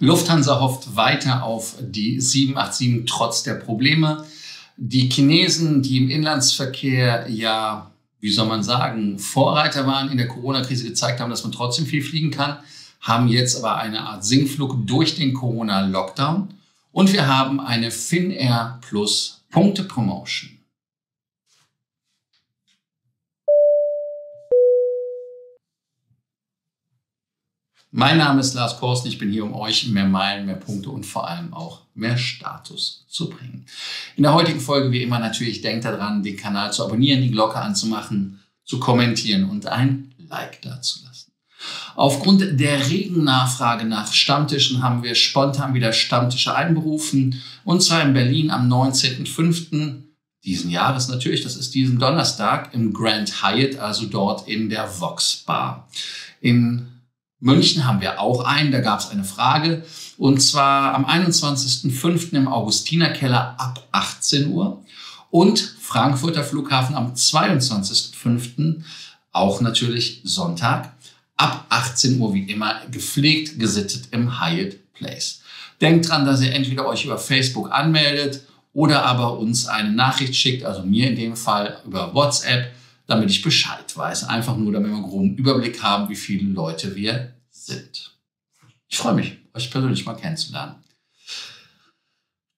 Lufthansa hofft weiter auf die 787 trotz der Probleme. Die Chinesen, die im Inlandsverkehr ja, wie soll man sagen, Vorreiter waren in der Corona-Krise, gezeigt haben, dass man trotzdem viel fliegen kann, haben jetzt aber eine Art Sinkflug durch den Corona-Lockdown. Und wir haben eine Finnair Plus Punkte-Promotion. Mein Name ist Lars Korsten. Ich bin hier, um euch mehr Meilen, mehr Punkte und vor allem auch mehr Status zu bringen. In der heutigen Folge, wie immer, natürlich denkt daran, den Kanal zu abonnieren, die Glocke anzumachen, zu kommentieren und ein Like dazulassen. Aufgrund der regen Nachfrage nach Stammtischen haben wir spontan wieder Stammtische einberufen. Und zwar in Berlin am 19.05. diesen Jahres natürlich. Das ist diesen Donnerstag im Grand Hyatt, also dort in der Vox Bar. In München haben wir auch einen, da gab es eine Frage. Und zwar am 21.05. im Augustinerkeller ab 18 Uhr. Und Frankfurter Flughafen am 22.05. auch natürlich Sonntag ab 18 Uhr wie immer gepflegt, gesittet im Hyatt Place. Denkt dran, dass ihr entweder euch über Facebook anmeldet oder aber uns eine Nachricht schickt, also mir in dem Fall über WhatsApp damit ich Bescheid weiß. Einfach nur, damit wir einen groben Überblick haben, wie viele Leute wir sind. Ich freue mich, euch persönlich mal kennenzulernen.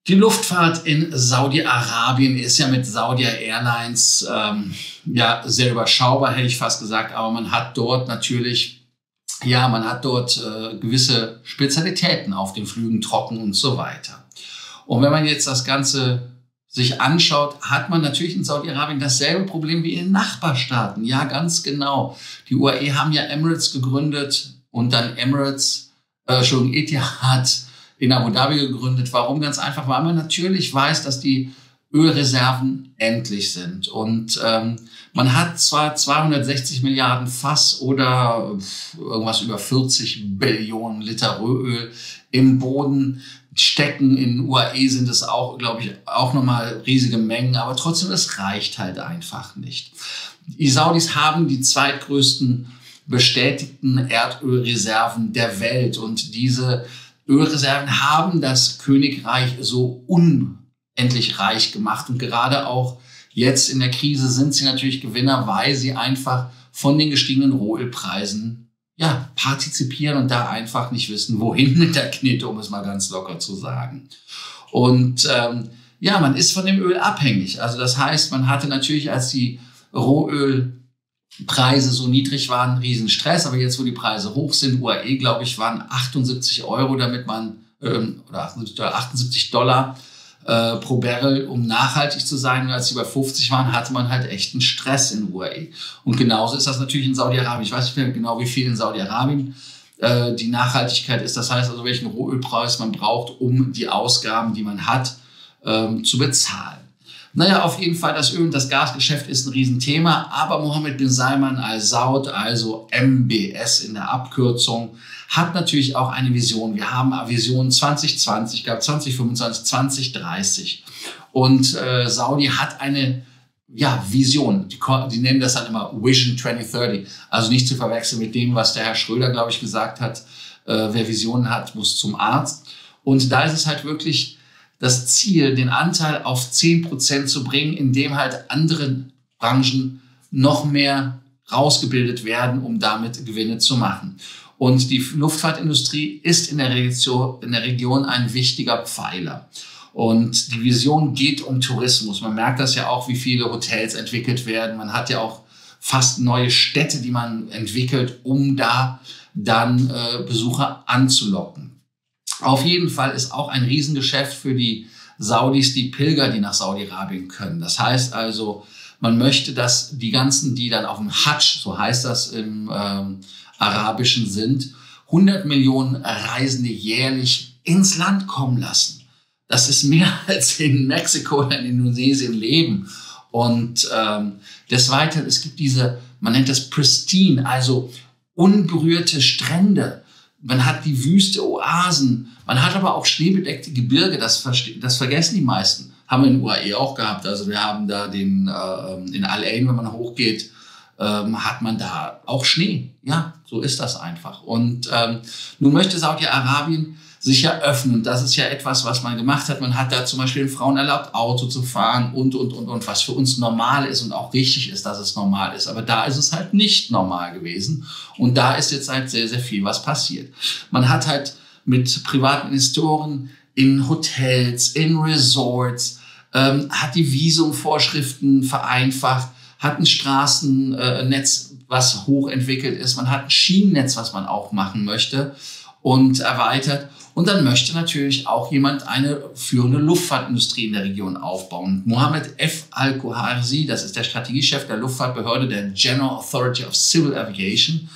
Die Luftfahrt in Saudi-Arabien ist ja mit Saudi Airlines ähm, ja sehr überschaubar, hätte ich fast gesagt. Aber man hat dort natürlich, ja, man hat dort äh, gewisse Spezialitäten auf den Flügen, trocken und so weiter. Und wenn man jetzt das Ganze sich anschaut, hat man natürlich in Saudi-Arabien dasselbe Problem wie in Nachbarstaaten. Ja, ganz genau. Die UAE haben ja Emirates gegründet und dann Emirates, äh, schon Etihad in Abu Dhabi gegründet. Warum? Ganz einfach, weil man natürlich weiß, dass die Ölreserven endlich sind. Und ähm, man hat zwar 260 Milliarden Fass oder irgendwas über 40 Billionen Liter Rohöl im Boden stecken. In UAE sind es auch, glaube ich, auch nochmal riesige Mengen, aber trotzdem, es reicht halt einfach nicht. Die Saudis haben die zweitgrößten bestätigten Erdölreserven der Welt und diese Ölreserven haben das Königreich so unendlich reich gemacht und gerade auch jetzt in der Krise sind sie natürlich Gewinner, weil sie einfach von den gestiegenen Rohölpreisen ja, partizipieren und da einfach nicht wissen, wohin mit der Knete, um es mal ganz locker zu sagen. Und ähm, ja, man ist von dem Öl abhängig. Also das heißt, man hatte natürlich, als die Rohölpreise so niedrig waren, riesen Stress. Aber jetzt, wo die Preise hoch sind, UAE, glaube ich, waren 78 Euro, damit man, ähm, oder 78 Dollar, 78 Dollar äh, pro Barrel, um nachhaltig zu sein. Und als sie bei 50 waren, hatte man halt echten Stress in UAE. Und genauso ist das natürlich in Saudi-Arabien. Ich weiß nicht mehr genau, wie viel in Saudi-Arabien äh, die Nachhaltigkeit ist. Das heißt also, welchen Rohölpreis man braucht, um die Ausgaben, die man hat, ähm, zu bezahlen. Naja, auf jeden Fall, das Öl- und das Gasgeschäft ist ein Riesenthema, aber Mohammed bin Salman al-Saud, also MBS in der Abkürzung, hat natürlich auch eine Vision. Wir haben Vision 2020, gab 2025, 2030. Und äh, Saudi hat eine ja, Vision. Die, die, nennen das dann immer Vision 2030. Also nicht zu verwechseln mit dem, was der Herr Schröder, glaube ich, gesagt hat. Äh, wer Visionen hat, muss zum Arzt. Und da ist es halt wirklich das Ziel, den Anteil auf 10% zu bringen, indem halt andere Branchen noch mehr rausgebildet werden, um damit Gewinne zu machen. Und die Luftfahrtindustrie ist in der, Region, in der Region ein wichtiger Pfeiler. Und die Vision geht um Tourismus. Man merkt das ja auch, wie viele Hotels entwickelt werden. Man hat ja auch fast neue Städte, die man entwickelt, um da dann äh, Besucher anzulocken. Auf jeden Fall ist auch ein Riesengeschäft für die Saudis, die Pilger, die nach Saudi-Arabien können. Das heißt also, man möchte, dass die ganzen, die dann auf dem Hajj, so heißt das im ähm, Arabischen sind, 100 Millionen Reisende jährlich ins Land kommen lassen. Das ist mehr als in Mexiko oder in Indonesien leben. Und ähm, des Weiteren, es gibt diese, man nennt das Pristine, also unberührte Strände. Man hat die Wüste, Oasen. Man hat aber auch schneebedeckte Gebirge. Das, das vergessen die meisten. Haben wir in UAE auch gehabt. Also wir haben da den, äh, in Al Ain, wenn man hochgeht, ähm, hat man da auch Schnee. Ja, so ist das einfach. Und ähm, nun möchte Saudi-Arabien sich ja öffnen. Das ist ja etwas, was man gemacht hat. Man hat da zum Beispiel den Frauen erlaubt, Auto zu fahren und, und, und, und, was für uns normal ist und auch richtig ist, dass es normal ist. Aber da ist es halt nicht normal gewesen. Und da ist jetzt halt sehr, sehr viel was passiert. Man hat halt mit privaten Investoren in Hotels, in Resorts, ähm, hat die Visumvorschriften vereinfacht, hat ein Straßennetz, was hochentwickelt ist, man hat ein Schienennetz, was man auch machen möchte und erweitert. Und dann möchte natürlich auch jemand eine führende Luftfahrtindustrie in der Region aufbauen. Mohammed F. Al-Kuharzi, das ist der Strategiechef der Luftfahrtbehörde der General Authority of Civil Aviation,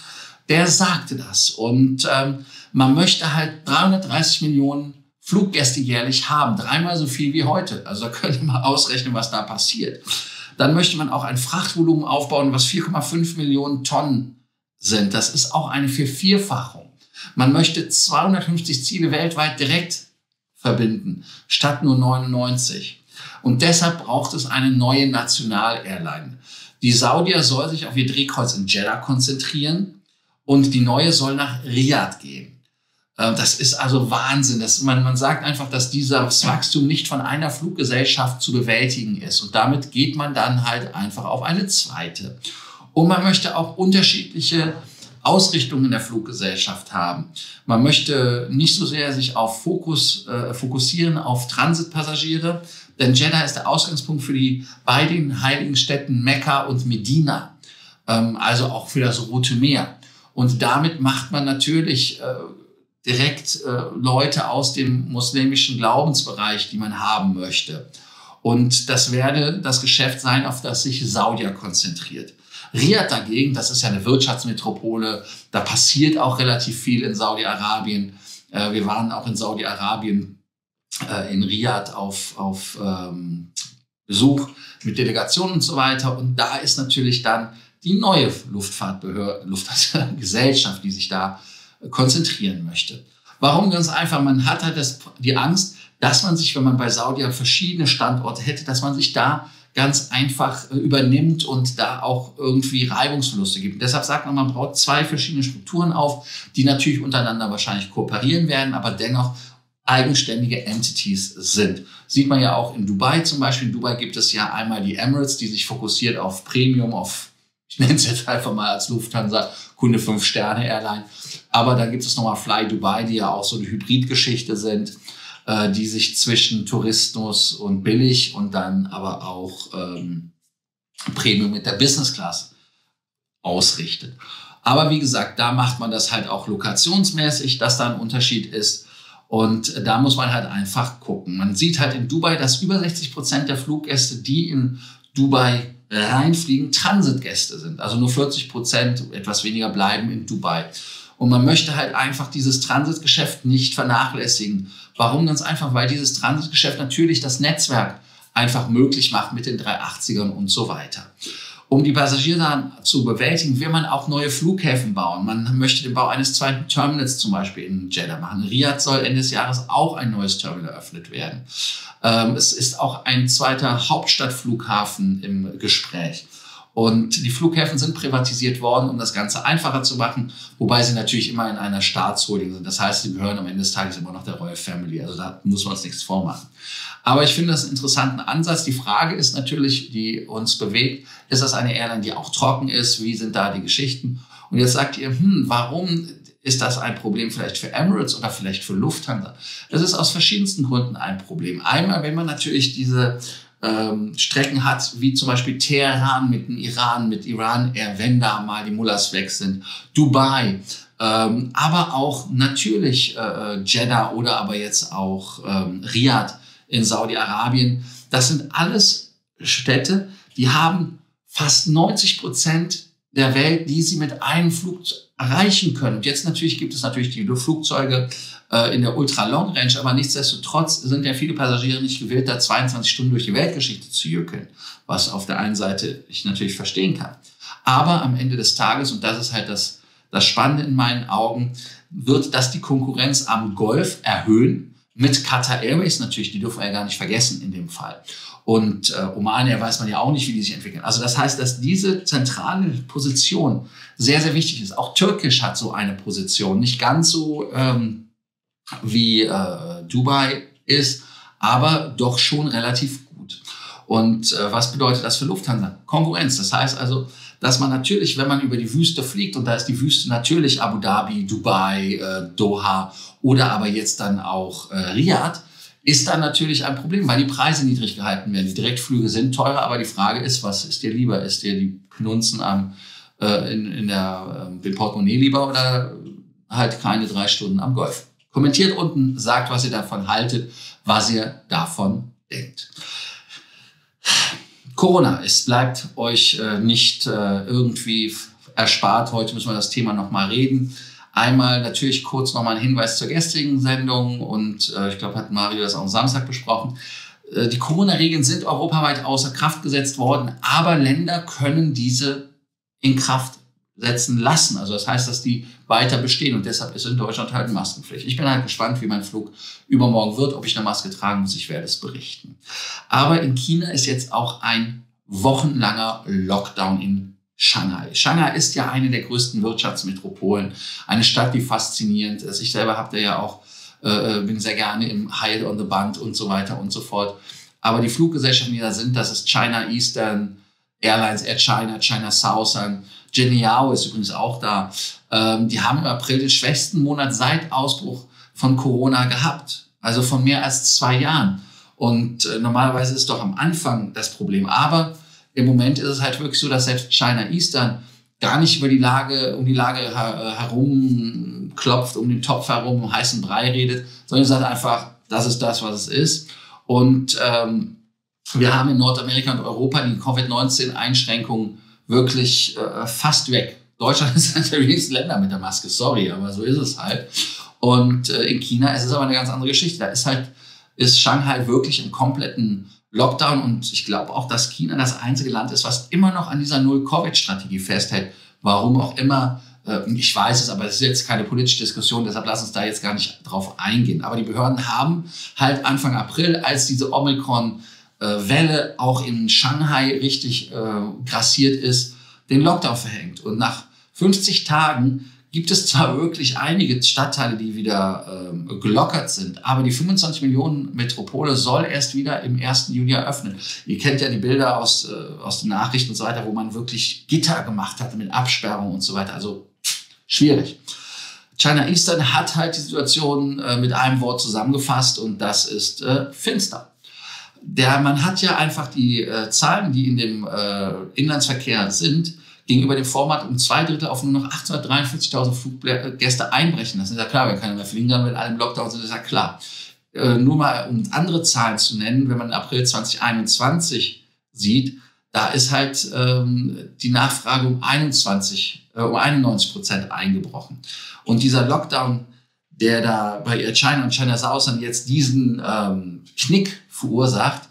der sagte das. Und ähm, man möchte halt 330 Millionen Fluggäste jährlich haben, dreimal so viel wie heute. Also da könnte man ausrechnen, was da passiert. Dann möchte man auch ein Frachtvolumen aufbauen, was 4,5 Millionen Tonnen sind. Das ist auch eine Vervierfachung. Man möchte 250 Ziele weltweit direkt verbinden, statt nur 99. Und deshalb braucht es eine neue National-Airline. Die Saudier soll sich auf ihr Drehkreuz in Jeddah konzentrieren und die neue soll nach Riyadh gehen. Äh, das ist also Wahnsinn. Das, man, man sagt einfach, dass dieses Wachstum nicht von einer Fluggesellschaft zu bewältigen ist. Und damit geht man dann halt einfach auf eine zweite. Und man möchte auch unterschiedliche Ausrichtungen der Fluggesellschaft haben. Man möchte nicht so sehr sich auf Fokus äh, fokussieren auf Transitpassagiere, denn Jeddah ist der Ausgangspunkt für die beiden heiligen Städten Mekka und Medina, ähm, also auch für das Rote Meer. Und damit macht man natürlich äh, direkt äh, Leute aus dem muslimischen Glaubensbereich, die man haben möchte. Und das werde das Geschäft sein, auf das sich Saudier konzentriert. Riyadh dagegen, das ist ja eine Wirtschaftsmetropole, da passiert auch relativ viel in Saudi-Arabien. Äh, wir waren auch in Saudi-Arabien, äh, in Riyadh auf, auf ähm, Besuch mit Delegationen und so weiter. Und da ist natürlich dann die neue Luftfahrtbehörde, Luftfahrtgesellschaft, die sich da konzentrieren möchte. Warum? Ganz einfach, man hat halt das, die Angst, dass man sich, wenn man bei Saudi verschiedene Standorte hätte, dass man sich da ganz einfach äh, übernimmt und da auch irgendwie Reibungsverluste gibt. Deshalb sagt man, man baut zwei verschiedene Strukturen auf, die natürlich untereinander wahrscheinlich kooperieren werden, aber dennoch eigenständige Entities sind. Sieht man ja auch in Dubai zum Beispiel. In Dubai gibt es ja einmal die Emirates, die sich fokussiert auf Premium, auf, ich nenne es jetzt einfach mal als Lufthansa, Kunde 5 Sterne Airline. Aber dann gibt es nochmal Fly Dubai, die ja auch so eine Hybridgeschichte sind, äh, die sich zwischen Tourismus und billig und dann aber auch ähm, Premium mit der Business Class ausrichtet. Aber wie gesagt, da macht man das halt auch lokationsmäßig, dass da ein Unterschied ist. Und da muss man halt einfach gucken. Man sieht halt in Dubai, dass über 60 Prozent der Fluggäste, die in Dubai reinfliegen, Transitgäste sind. Also nur 40 Prozent, etwas weniger bleiben in Dubai. Und man möchte halt einfach dieses Transitgeschäft nicht vernachlässigen. Warum? Ganz einfach, weil dieses Transitgeschäft natürlich das Netzwerk einfach möglich macht mit den 380ern und so weiter. Um die Passagierdaten zu bewältigen, will man auch neue Flughäfen bauen. Man möchte den Bau eines zweiten Terminals zum Beispiel in Jeddah machen. Riyadh soll Ende des Jahres auch ein neues Terminal eröffnet werden. Ähm, es ist auch ein zweiter Hauptstadtflughafen im Gespräch. Und die Flughäfen sind privatisiert worden, um das Ganze einfacher zu machen, wobei sie natürlich immer in einer Staatsholding sind. Das heißt, sie gehören am Ende des Tages immer noch der Royal Family. Also da muss man uns nichts vormachen. Aber ich finde das einen interessanten Ansatz. Die Frage ist natürlich, die uns bewegt, ist das eine Airline, die auch trocken ist? Wie sind da die Geschichten? Und jetzt sagt ihr, hm, warum ist das ein Problem vielleicht für Emirates oder vielleicht für Lufthansa? Das ist aus verschiedensten Gründen ein Problem. Einmal, wenn man natürlich diese ähm, Strecken hat, wie zum Beispiel Teheran mit dem Iran, mit Iran Air, wenn da mal die Mullahs weg sind, Dubai, ähm, aber auch natürlich äh, Jeddah oder aber jetzt auch ähm, Riyadh in Saudi-Arabien. Das sind alles Städte, die haben fast 90 Prozent der Welt, die sie mit einem Flug erreichen können. Und jetzt natürlich gibt es natürlich die Flugzeuge äh, in der Ultra-Long Range, aber nichtsdestotrotz sind ja viele Passagiere nicht gewillt, da 22 Stunden durch die Weltgeschichte zu jückeln, was auf der einen Seite ich natürlich verstehen kann. Aber am Ende des Tages, und das ist halt das, das Spannende in meinen Augen, wird das die Konkurrenz am Golf erhöhen. Mit Qatar Airways natürlich, die dürfen wir ja gar nicht vergessen in dem Fall. Und äh, Oman, ja weiß man ja auch nicht, wie die sich entwickeln. Also das heißt, dass diese zentrale Position sehr, sehr wichtig ist. Auch Türkisch hat so eine Position. Nicht ganz so ähm, wie äh, Dubai ist, aber doch schon relativ gut. Und äh, was bedeutet das für Lufthansa? Konkurrenz. Das heißt also, dass man natürlich, wenn man über die Wüste fliegt, und da ist die Wüste natürlich Abu Dhabi, Dubai, äh, Doha oder aber jetzt dann auch äh, Riyadh, ist dann natürlich ein Problem, weil die Preise niedrig gehalten werden. Die Direktflüge sind teurer, aber die Frage ist, was ist dir lieber? Ist dir die Knunzen am, äh, in, in der, äh, dem Portemonnaie lieber oder halt keine drei Stunden am Golf? Kommentiert unten, sagt, was ihr davon haltet, was ihr davon denkt. Corona, es bleibt euch äh, nicht äh, irgendwie erspart. Heute müssen wir das Thema nochmal reden. Einmal natürlich kurz nochmal ein Hinweis zur gestrigen Sendung und äh, ich glaube, hat Mario das auch am Samstag besprochen. Äh, die Corona-Regeln sind europaweit außer Kraft gesetzt worden, aber Länder können diese in Kraft setzen lassen. Also das heißt, dass die weiter bestehen und deshalb ist in Deutschland halt Maskenpflicht. Ich bin halt gespannt, wie mein Flug übermorgen wird, ob ich eine Maske tragen muss. Ich werde es berichten. Aber in China ist jetzt auch ein wochenlanger Lockdown in Shanghai. Shanghai ist ja eine der größten Wirtschaftsmetropolen, eine Stadt, die faszinierend ist. Ich selber habe da ja auch, äh, bin sehr gerne im Hyatt on the Band und so weiter und so fort. Aber die Fluggesellschaften, die da sind, das ist China Eastern Airlines, Air China, China Southern, Geniao ist übrigens auch da. Ähm, die haben im April den schwächsten Monat seit Ausbruch von Corona gehabt. Also von mehr als zwei Jahren. Und äh, normalerweise ist doch am Anfang das Problem. Aber im Moment ist es halt wirklich so, dass selbst China Eastern gar nicht über die Lage, um die Lage her herumklopft, um den Topf herum, um heißen Brei redet, sondern sagt einfach, das ist das, was es ist. Und ähm, wir haben in Nordamerika und Europa die Covid-19-Einschränkungen wirklich äh, fast weg. Deutschland ist eines der wenigsten Länder mit der Maske, sorry, aber so ist es halt. Und äh, in China ist es aber eine ganz andere Geschichte. Da ist halt, ist Shanghai wirklich im kompletten Lockdown und ich glaube auch, dass China das einzige Land ist, was immer noch an dieser Null-Covid-Strategie festhält. Warum auch immer, äh, ich weiß es, aber es ist jetzt keine politische Diskussion, deshalb lass uns da jetzt gar nicht drauf eingehen. Aber die Behörden haben halt Anfang April, als diese Omikron äh, Welle auch in Shanghai richtig äh, grassiert ist, den Lockdown verhängt. Und nach 50 Tagen gibt es zwar wirklich einige Stadtteile, die wieder ähm, gelockert sind, aber die 25 Millionen Metropole soll erst wieder im 1. Juni eröffnen. Ihr kennt ja die Bilder aus, äh, aus den Nachrichten und so weiter, wo man wirklich Gitter gemacht hat mit Absperrung und so weiter. Also schwierig. China Eastern hat halt die Situation äh, mit einem Wort zusammengefasst und das ist äh, finster der, man hat ja einfach die äh, Zahlen, die in dem äh, Inlandsverkehr sind, gegenüber dem Format um zwei Drittel auf nur noch 843.000 Fluggäste einbrechen. Das ist ja klar, wenn keiner mehr fliegen kann, mit allem Lockdown sind, ist ja klar. Äh, nur mal um andere Zahlen zu nennen, wenn man April 2021 sieht, da ist halt ähm, die Nachfrage um 21, äh, um 91 Prozent eingebrochen. Und dieser Lockdown, der da bei China und China Southern jetzt diesen ähm, Knick verursacht,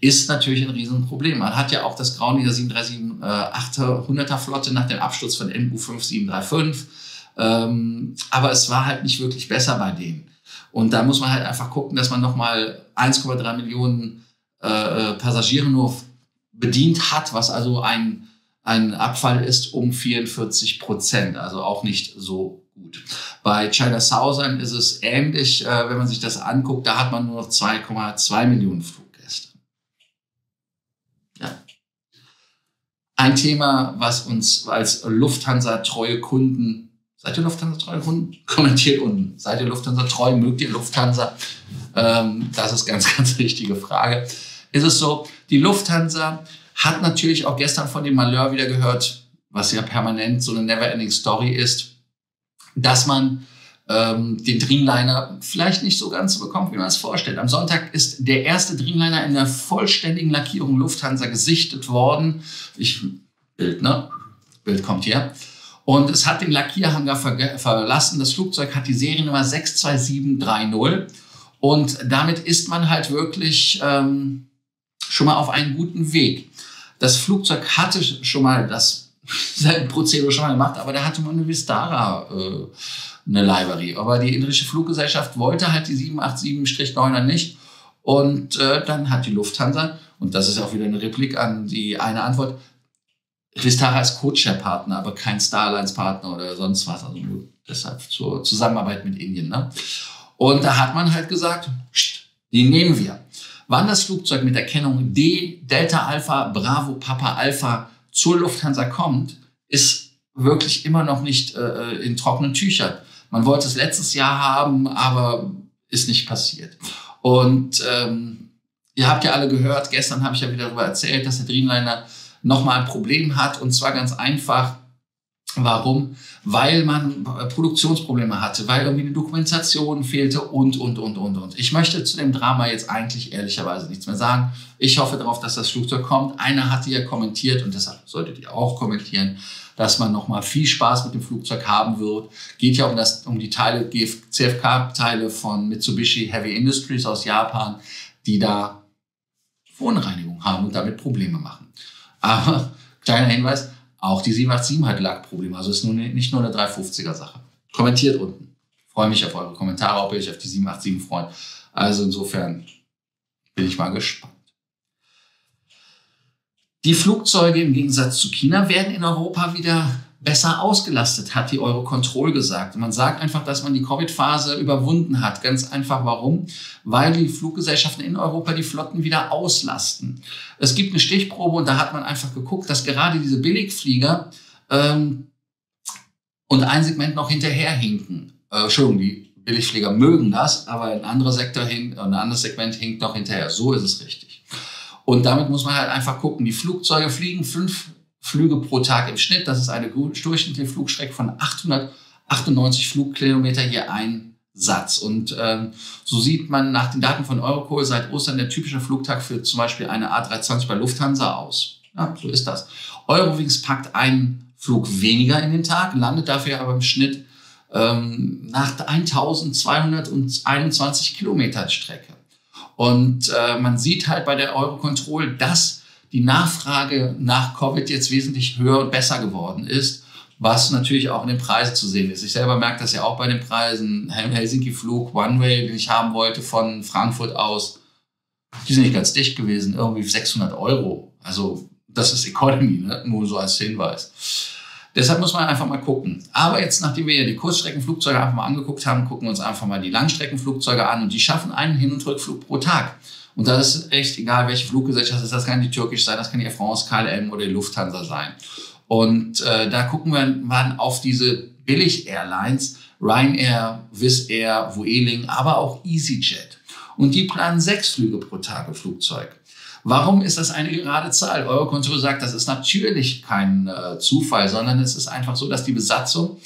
ist natürlich ein Riesenproblem. Man hat ja auch das Grauen dieser 737-800er äh, Flotte nach dem Absturz von MU 5735. Ähm, aber es war halt nicht wirklich besser bei denen. Und da muss man halt einfach gucken, dass man nochmal 1,3 Millionen äh, äh, Passagiere nur bedient hat, was also ein, ein Abfall ist um 44 Prozent. Also auch nicht so gut. Bei China Southern ist es ähnlich, äh, wenn man sich das anguckt, da hat man nur noch 2,2 Millionen Fluggäste. Ja. Ein Thema, was uns als Lufthansa-treue Kunden, seid ihr Lufthansa-treue Kunden? Kommentiert unten. Seid ihr Lufthansa-treu? Mögt ihr Lufthansa? Ähm, das ist ganz, ganz richtige Frage. Ist es so, die Lufthansa hat natürlich auch gestern von dem Malheur wieder gehört, was ja permanent so eine Never-Ending Story ist dass man ähm, den Dreamliner vielleicht nicht so ganz so bekommt, wie man es vorstellt. Am Sonntag ist der erste Dreamliner in der vollständigen Lackierung Lufthansa gesichtet worden. Ich, Bild, ne? Bild kommt hier. Und es hat den Lackierhanger ver verlassen. Das Flugzeug hat die Seriennummer 62730. Und damit ist man halt wirklich ähm, schon mal auf einem guten Weg. Das Flugzeug hatte schon mal das sein Prozedere schon mal gemacht, aber da hatte man eine Vistara, äh, eine Library. Aber die indische Fluggesellschaft wollte halt die 787-9er nicht. Und äh, dann hat die Lufthansa, und das ist auch wieder eine Replik an die eine Antwort, Vistara ist Codeshare-Partner, aber kein Starlines-Partner oder sonst was. Also deshalb zur Zusammenarbeit mit Indien. Ne? Und da hat man halt gesagt, die nehmen wir. Wann das Flugzeug mit der Kennung D, Delta Alpha, Bravo, Papa Alpha zur Lufthansa kommt, ist wirklich immer noch nicht äh, in trockenen Tüchern. Man wollte es letztes Jahr haben, aber ist nicht passiert. Und ähm, ihr habt ja alle gehört, gestern habe ich ja wieder darüber erzählt, dass der Dreamliner nochmal ein Problem hat. Und zwar ganz einfach, Warum? Weil man Produktionsprobleme hatte, weil irgendwie eine Dokumentation fehlte und, und, und, und, und. Ich möchte zu dem Drama jetzt eigentlich ehrlicherweise nichts mehr sagen. Ich hoffe darauf, dass das Flugzeug kommt. Einer hatte ja kommentiert und deshalb solltet ihr auch kommentieren, dass man nochmal viel Spaß mit dem Flugzeug haben wird. Geht ja um, das, um die Teile, CFK-Teile von Mitsubishi Heavy Industries aus Japan, die da Verunreinigung haben und damit Probleme machen. Aber kleiner Hinweis, auch die 787 hat Lackprobleme. Also ist nur ne, nicht nur eine 350er Sache. Kommentiert unten. Freue mich auf eure Kommentare, ob ihr euch auf die 787 freut. Also insofern bin ich mal gespannt. Die Flugzeuge im Gegensatz zu China werden in Europa wieder besser ausgelastet, hat die Eurocontrol gesagt. man sagt einfach, dass man die Covid-Phase überwunden hat. Ganz einfach warum? Weil die Fluggesellschaften in Europa die Flotten wieder auslasten. Es gibt eine Stichprobe und da hat man einfach geguckt, dass gerade diese Billigflieger ähm, und ein Segment noch hinterherhinken. Äh, Entschuldigung, die Billigflieger mögen das, aber ein anderer Sektor hinkt, ein anderes Segment hinkt noch hinterher. So ist es richtig. Und damit muss man halt einfach gucken. Die Flugzeuge fliegen fünf Flüge pro Tag im Schnitt. Das ist eine durchschnittliche Flugstrecke von 898 Flugkilometer hier ein Satz. Und ähm, so sieht man nach den Daten von Eurocall seit Ostern der typische Flugtag für zum Beispiel eine A320 bei Lufthansa aus. Ja, so ist das. Eurowings packt einen Flug weniger in den Tag, landet dafür aber im Schnitt ähm, nach 1221 Kilometer Strecke. Und äh, man sieht halt bei der Eurocontrol, dass die Nachfrage nach Covid jetzt wesentlich höher und besser geworden ist, was natürlich auch in den Preisen zu sehen ist. Ich selber merke das ja auch bei den Preisen. Helsinki-Flug, One-Way, den ich haben wollte von Frankfurt aus, die sind nicht ganz dicht gewesen, irgendwie 600 Euro. Also das ist Economy, ne? nur so als Hinweis. Deshalb muss man einfach mal gucken. Aber jetzt, nachdem wir ja die Kurzstreckenflugzeuge einfach mal angeguckt haben, gucken wir uns einfach mal die Langstreckenflugzeuge an und die schaffen einen Hin- und Rückflug pro Tag. Und da ist echt egal, welche Fluggesellschaft ist. Das kann die türkisch sein, das kann die Air France, KLM oder die Lufthansa sein. Und äh, da gucken wir mal auf diese Billig-Airlines, Ryanair, Wizz Air, Vueling, aber auch EasyJet. Und die planen sechs Flüge pro Tag im Flugzeug. Warum ist das eine gerade Zahl? Eurocontrol sagt, das ist natürlich kein äh, Zufall, sondern es ist einfach so, dass die Besatzung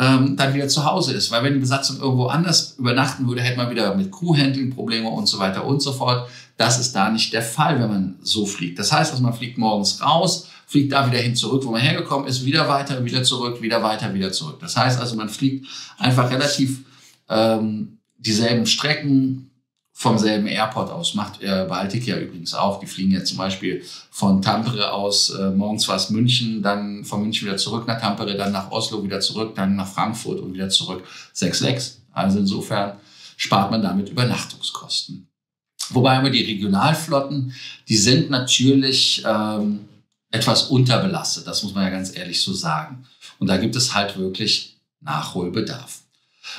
ähm, dann wieder zu Hause ist. Weil wenn die Besatzung irgendwo anders übernachten würde, hätte man wieder mit Crewhandling Probleme und so weiter und so fort. Das ist da nicht der Fall, wenn man so fliegt. Das heißt, also man fliegt morgens raus, fliegt da wieder hin zurück, wo man hergekommen ist, wieder weiter, wieder zurück, wieder weiter, wieder zurück. Das heißt also, man fliegt einfach relativ ähm, dieselben Strecken, vom selben Airport aus. Macht äh, Baltic ja übrigens auch. Die fliegen ja zum Beispiel von Tampere aus, äh, morgens war es München, dann von München wieder zurück nach Tampere, dann nach Oslo wieder zurück, dann nach Frankfurt und wieder zurück. Sechs Lecks. Also insofern spart man damit Übernachtungskosten. Wobei aber die Regionalflotten, die sind natürlich ähm, etwas unterbelastet. Das muss man ja ganz ehrlich so sagen. Und da gibt es halt wirklich Nachholbedarf.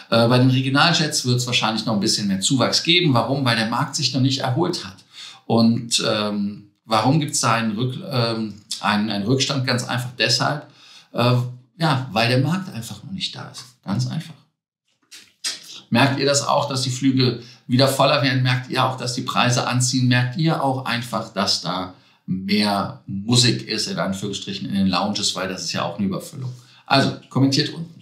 Äh, bei den Regionaljets wird es wahrscheinlich noch ein bisschen mehr Zuwachs geben. Warum? Weil der Markt sich noch nicht erholt hat. Und ähm, warum gibt es da einen, Rück, ähm, einen, einen, Rückstand? Ganz einfach deshalb, äh, ja, weil der Markt einfach noch nicht da ist. Ganz einfach. Merkt ihr das auch, dass die Flüge wieder voller werden? Merkt ihr auch, dass die Preise anziehen? Merkt ihr auch einfach, dass da mehr Musik ist, in Anführungsstrichen, in den Lounges, weil das ist ja auch eine Überfüllung. Also, kommentiert unten.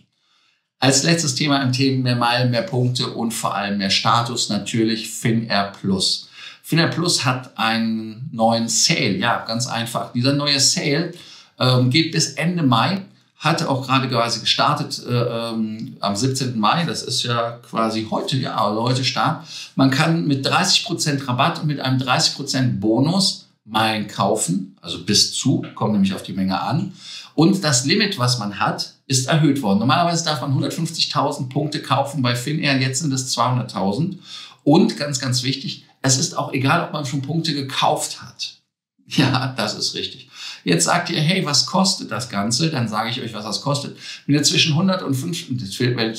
Als letztes Thema im Themen mehr Meilen, mehr Punkte und vor allem mehr Status natürlich Finnair Plus. Finnair Plus hat einen neuen Sale, ja, ganz einfach. Dieser neue Sale ähm, geht bis Ende Mai, hatte auch gerade quasi gestartet äh, ähm, am 17. Mai, das ist ja quasi heute, ja, also heute Start. Man kann mit 30% Rabatt und mit einem 30% Bonus Meilen kaufen, also bis zu, kommt nämlich auf die Menge an. Und das Limit, was man hat, ist erhöht worden. Normalerweise darf man 150.000 Punkte kaufen bei Finnair, jetzt sind es 200.000. Und ganz, ganz wichtig, es ist auch egal, ob man schon Punkte gekauft hat. Ja, das ist richtig. Jetzt sagt ihr, hey, was kostet das Ganze? Dann sage ich euch, was das kostet. Wenn ihr zwischen 100 und 5,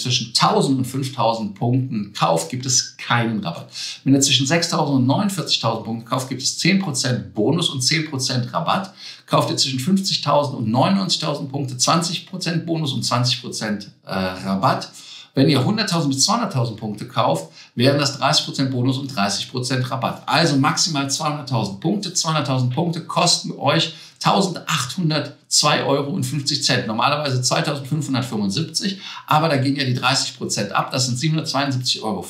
zwischen 1000 und 5000 Punkten kauft, gibt es keinen Rabatt. Wenn ihr zwischen 6000 und 49.000 Punkten kauft, gibt es 10% Bonus und 10% Rabatt. Kauft ihr zwischen 50.000 und 99.000 Punkte, 20% Bonus und 20% äh, Rabatt. Wenn ihr 100.000 bis 200.000 Punkte kauft, wären das 30% Bonus und 30% Rabatt. Also maximal 200.000 Punkte. 200.000 Punkte kosten euch 1.802,50 Euro. Normalerweise 2.575, aber da gehen ja die 30% ab. Das sind 772,50 Euro.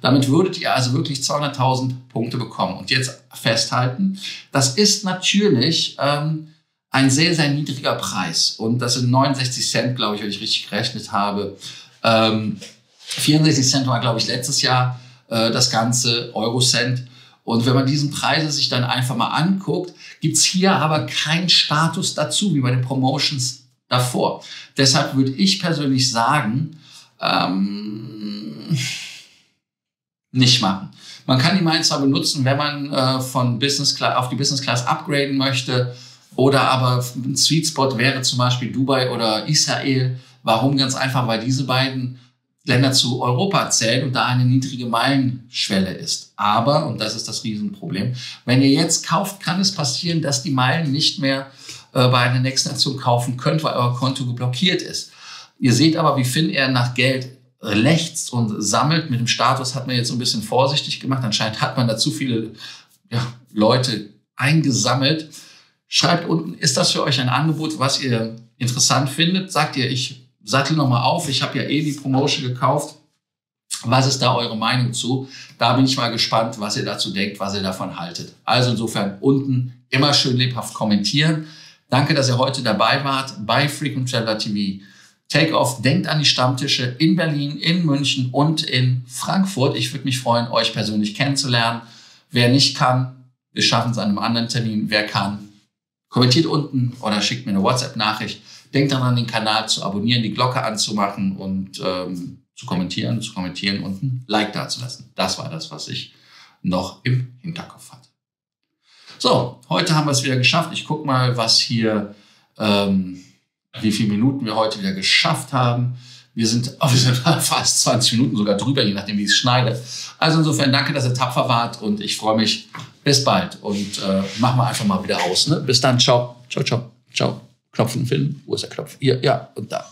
Damit würdet ihr also wirklich 200.000 Punkte bekommen. Und jetzt festhalten, das ist natürlich ähm, ein sehr, sehr niedriger Preis. Und das sind 69 Cent, glaube ich, wenn ich richtig gerechnet habe. Ähm, 64 Cent war, glaube ich, letztes Jahr äh, das ganze Euro-Cent. Und wenn man diesen Preise sich dann einfach mal anguckt, gibt's hier aber keinen Status dazu, wie bei den Promotions davor. Deshalb würde ich persönlich sagen, ähm, nicht machen. Man kann die zwar benutzen, wenn man äh, von Business Class auf die Business Class upgraden möchte, oder aber ein Sweet Spot wäre zum Beispiel Dubai oder Israel. Warum? Ganz einfach, weil diese beiden Länder zu Europa zählen und da eine niedrige Meilenschwelle ist. Aber, und das ist das Riesenproblem, wenn ihr jetzt kauft, kann es passieren, dass die Meilen nicht mehr äh, bei einer nächsten Aktion kaufen könnt, weil euer Konto geblockiert ist. Ihr seht aber, wie Finnair nach Geld lechzt und sammelt. Mit dem Status hat man jetzt so ein bisschen vorsichtig gemacht. Anscheinend hat man da zu viele ja, Leute eingesammelt. Schreibt unten, ist das für euch ein Angebot, was ihr interessant findet? Sagt ihr, ich sattel nochmal auf, ich habe ja eh die Promotion gekauft. Was ist da eure Meinung zu? Da bin ich mal gespannt, was ihr dazu denkt, was ihr davon haltet. Also insofern unten immer schön lebhaft kommentieren. Danke, dass ihr heute dabei wart bei Frequent Traveler TV. Takeoff. Denkt an die Stammtische in Berlin, in München und in Frankfurt. Ich würde mich freuen, euch persönlich kennenzulernen. Wer nicht kann, wir schaffen es an einem anderen Termin. Wer kann, kommentiert unten oder schickt mir eine WhatsApp-Nachricht. Denkt daran, den Kanal zu abonnieren, die Glocke anzumachen und ähm, zu kommentieren, zu kommentieren und ein Like dazulassen. Das war das, was ich noch im Hinterkopf hatte. So, heute haben wir es wieder geschafft. Ich gucke mal, was hier, ähm, wie viele Minuten wir heute wieder geschafft haben. Wir sind, oh, wir sind fast 20 Minuten sogar drüber, je nachdem, wie ich es schneide. Also insofern danke, dass ihr tapfer wart und ich freue mich. Bis bald und äh, machen wir einfach mal wieder aus. Ne? Bis dann, ciao, ciao, ciao, ciao. Knopfen finden. Wo ist der Knopf? Hier, ja, und da.